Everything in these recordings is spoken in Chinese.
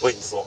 我跟你说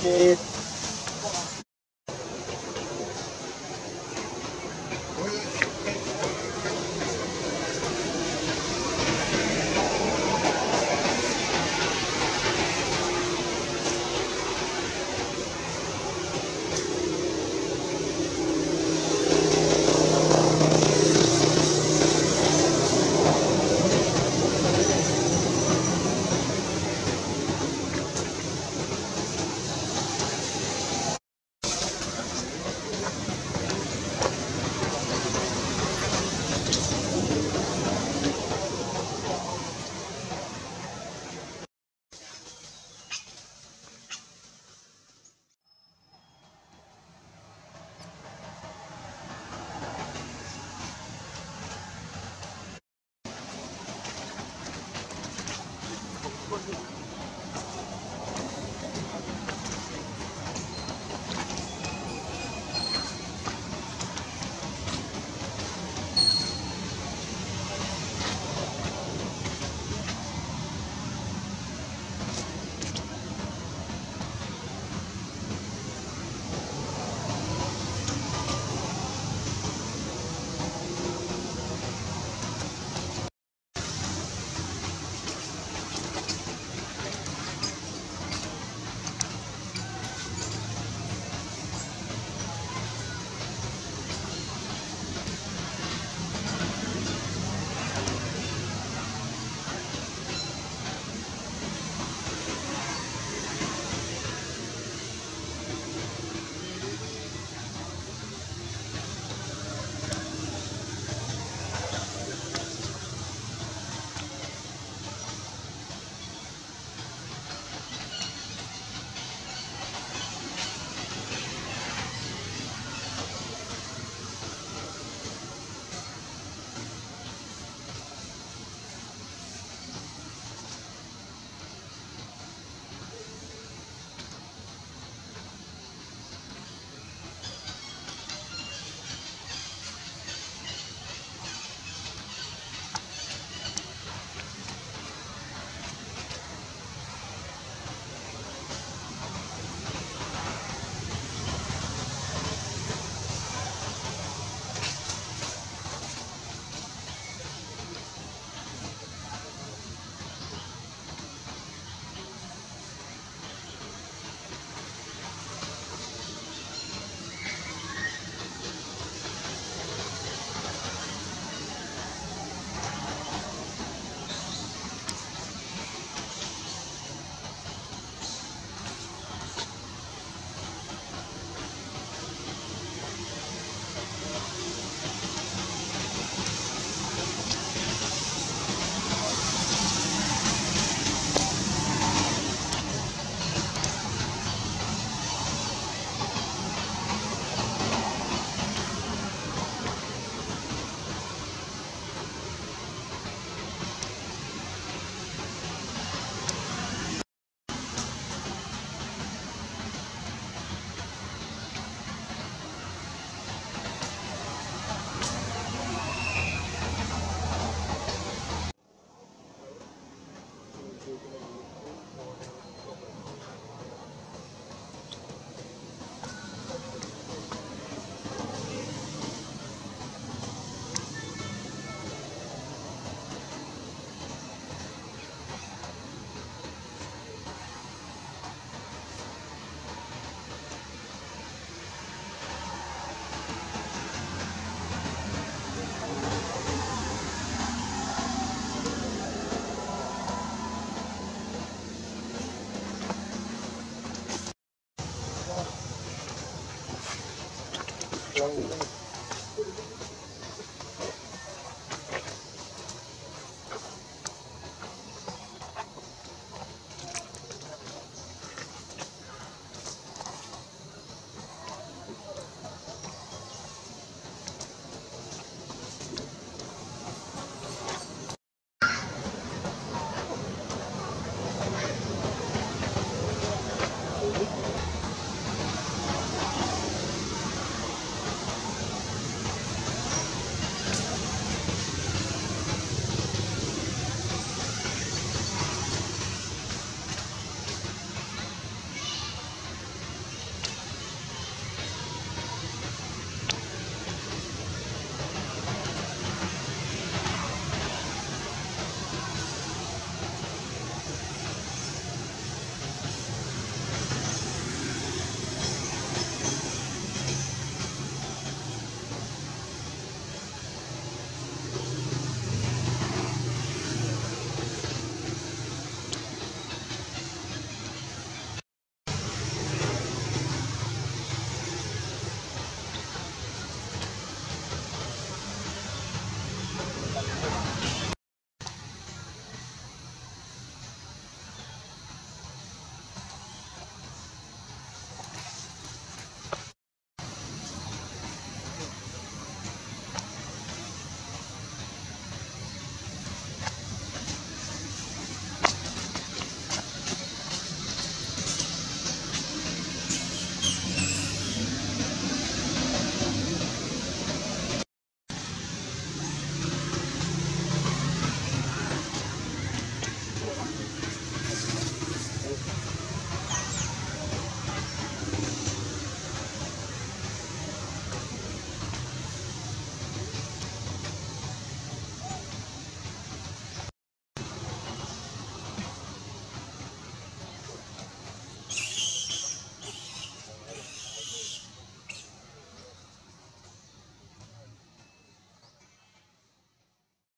Get it.